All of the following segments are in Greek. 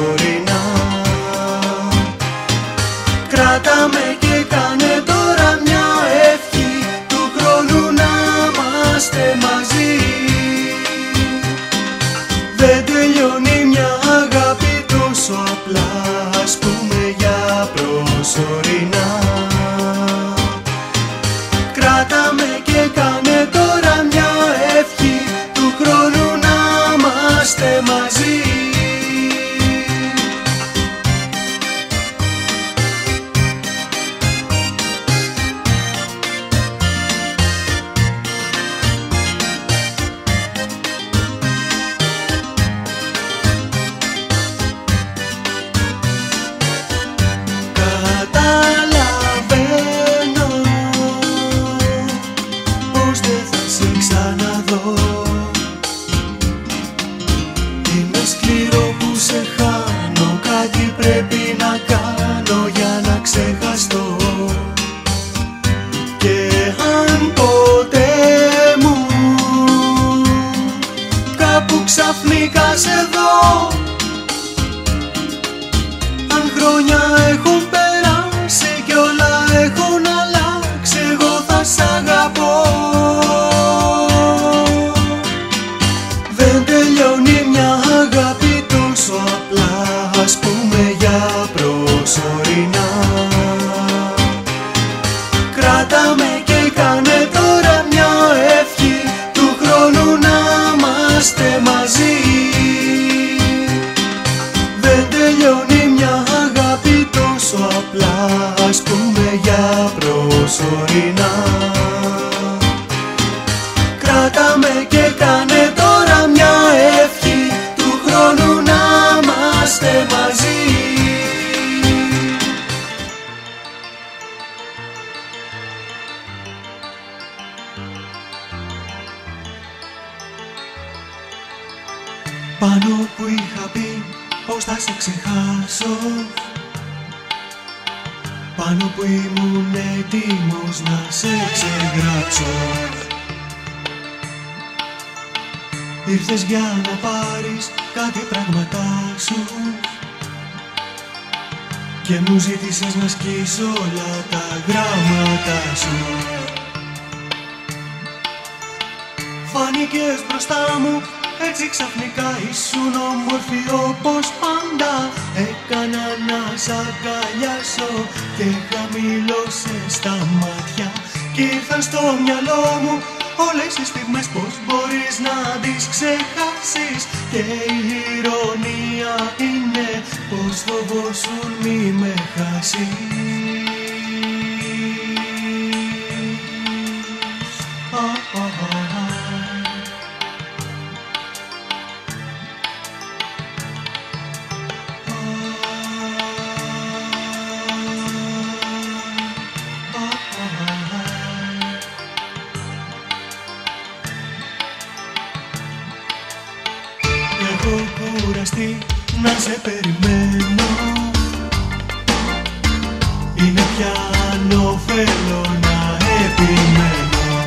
προσωρινά Ας πούμε για προσωρινά. Κράτα με και κάνε Πάνω που ήμουν έτοιμος να σε ξεγράψω. Ήρθες για να πάρεις κάτι πράγματά σου. Και μου ζήτησες να σκίσω όλα τα γράμματα σου. Φάνηκες μπροστά μου έτσι ξαφνικά ήσουν όμορφη όπως πάντα. Έκανα να σ' αγκαλιάσω και χαμηλώσες τα μάτια. Κι ήρθαν στο μυαλό μου όλες οι στιγμές πως μπορείς να τις ξεχάσεις. Και η ηρωνία είναι πως φοβόσουν μη με χάσεις σε περιμένω. Είναι πια ανώφελο να επιμένω.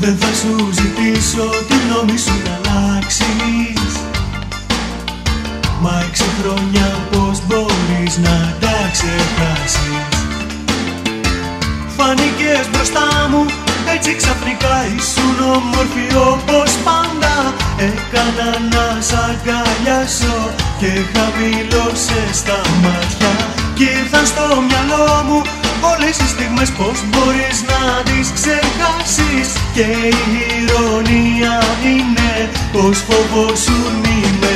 Δεν θα σου ζητήσω τη γνώμη σου να αλλάξεις. Μα έξι χρόνια πως μπορείς να τα ξεχάσεις. Φάνηκες μπροστά μου έτσι ξαφνικά ήσουν όμορφη όπως πάντα. Έκανα να σ' αγκαλιάσω και χαμηλώσες τα μάτια. Κι ήρθαν στο μυαλό μου όλες οι στιγμές πως μπορείς να τις ξεχάσεις. Και η ηρωνία είναι πως φοβόσουν μη με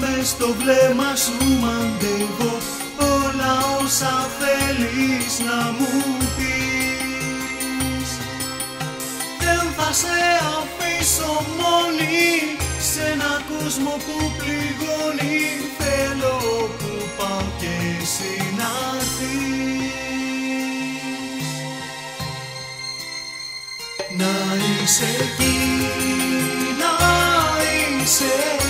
μες στο βλέμμα σου μαντεύω όλα όσα θέλεις να μου πεις. Δεν θα σε αφήσω μόνη σε ένα κόσμο που πληγώνει. Θέλω που πάω και συναντήσεις να είσαι εκεί, να είσαι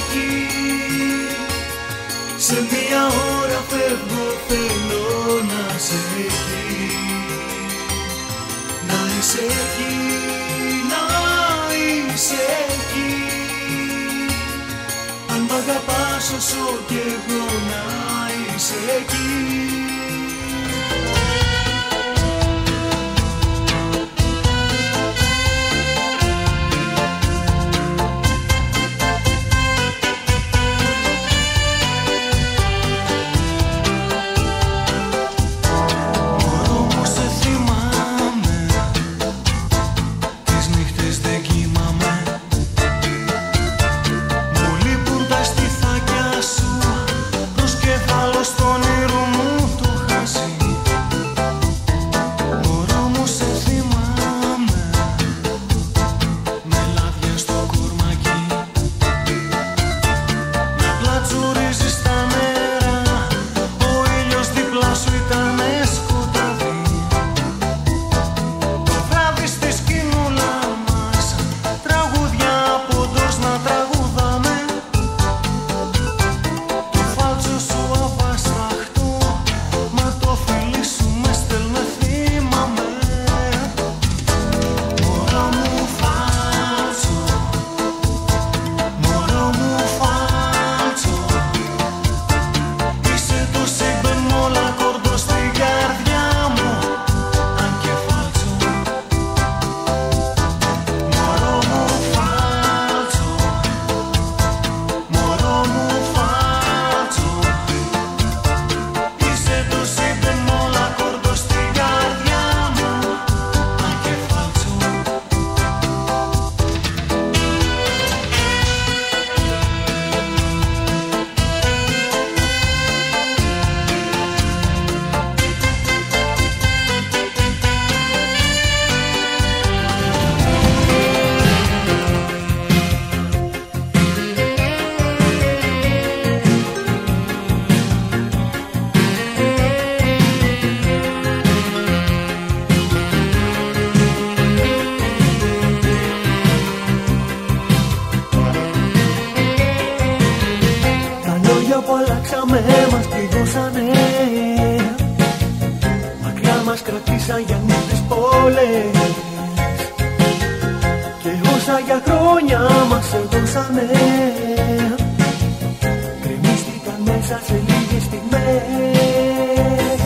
σε μια ώρα φεύγω θέλω να σε εκεί Να είσαι εκεί, να είσαι εκεί. Αν μ' αγαπάς όσο κι εγώ να είσαι εκεί. ξεχάσαμε Κρεμίστηκαν μέσα σε λίγες στιγμές.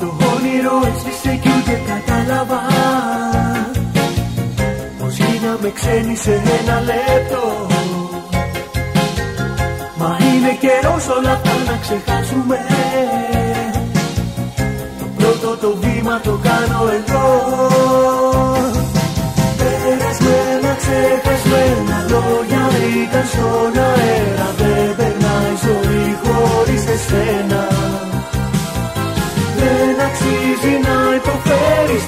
Το όνειρο έσβησε κι ούτε κατάλαβα. Πως γίναμε ξένοι σε ένα λεπτό. Μα είναι καιρός όλα αυτά να ξεχάσουμε. Το πρώτο το βήμα το κάνω εγώ ξεχασμένα λόγια ήταν στον αέρα Δεν περνάει ζωή χωρίς εσένα. Δεν αξίζει να υποφέρεις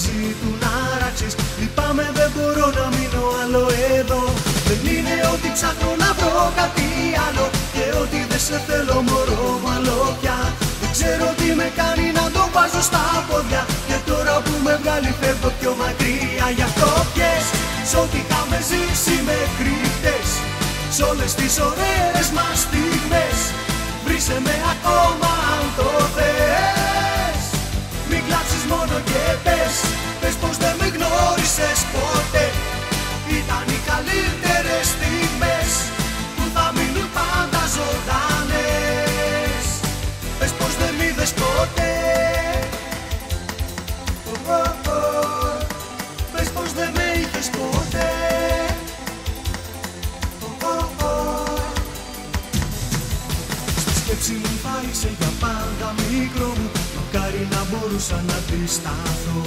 μαζί του να ράξεις. Λυπάμαι δεν μπορώ να μείνω άλλο εδώ. Δεν είναι ότι ψάχνω να βρω κάτι άλλο Και ότι δεν σε θέλω μωρό μαλό πια. Δεν ξέρω τι με κάνει να το βάζω στα πόδια Και τώρα που με βγάλει φεύγω πιο μακριά. Γι' αυτό πιες σ' ό,τι είχαμε ζήσει μέχρι χτες. Σ' όλες τις ωραίες μας στιγμές. Βρίσε με ακόμα αν το θες. Μην κλάψεις μόνο και Πες πως δεν με γνώρισες ποτέ. Ήταν οι καλύτερες στιγμές Που θα μείνουν πάντα ζωντανά. Μπορούσα να αντισταθώ.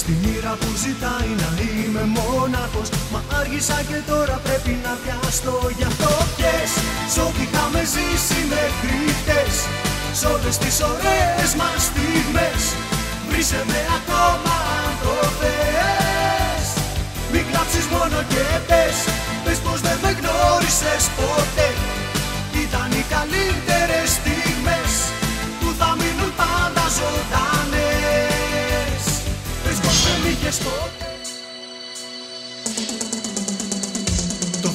Στη μοίρα που ζητάει να είμαι μόναχος Μα άργησα και τώρα πρέπει να πιαστώ Γι' αυτό πιες σ' ό,τι είχαμε ζήσει μέχρι χτες. Σ' όλες τις ωραίες μας στιγμές Βρίσε με ακόμα αν το θες. Μην κλάψεις μόνο και πες Πες πως δεν με γνώρισες ποτέ. Ήταν οι καλύτερες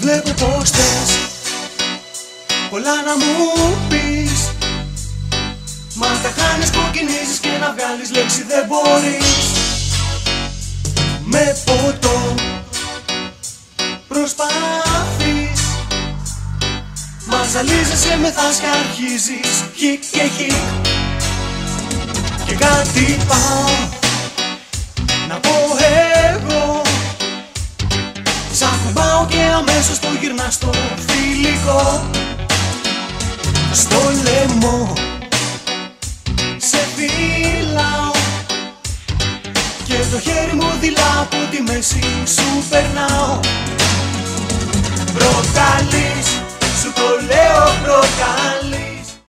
βλέπω πως θες. Πολλά να μου πεις. Μα τα χάνεις που κινήσεις και να βγάλεις λέξη δεν μπορείς. Με ποτό προσπαθείς. Μα ζαλίζεσαι με και αρχίζεις χικ και χικ. Και κάτι πάω αμέσως το γυρνάς στο φιλικό Στο λαιμό. Σε φυλάω Και το χέρι μου δειλά από τη μέση σου περνάω. Προκαλείς, σου το λέω